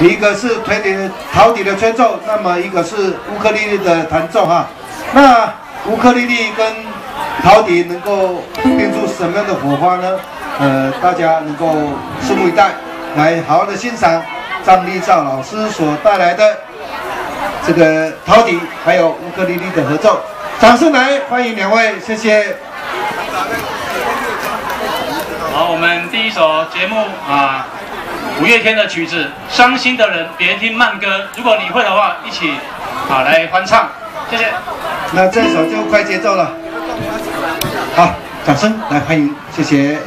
一个是推底陶笛的吹奏，那么一个是乌克丽丽的弹奏哈。那乌克丽丽跟陶笛能够变出什么样的火花呢？呃，大家能够拭目以待，来好好的欣赏张立照老师所带来的这个陶笛还有乌克丽丽的合奏。掌声来欢迎两位，谢谢。好，我们第一首节目啊，五月天的曲子《伤心的人别听慢歌》，如果你会的话，一起好来欢唱，谢谢。那这首就快节奏了，好，掌声来欢迎，谢谢。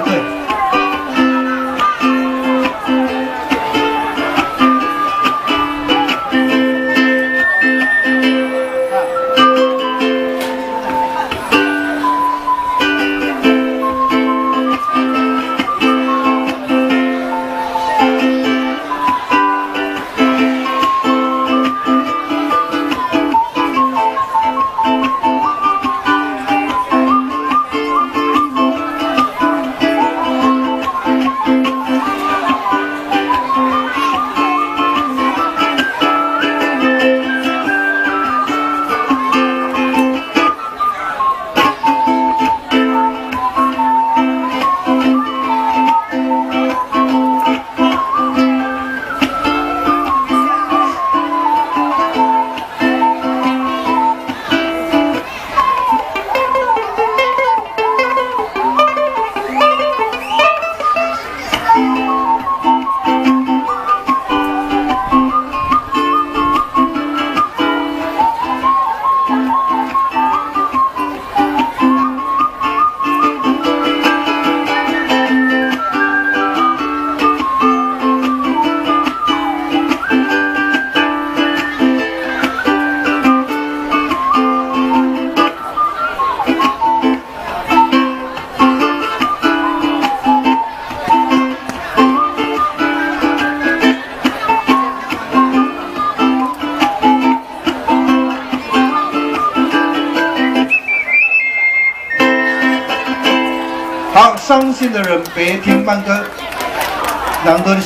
们伤心的人别听慢歌，难得的。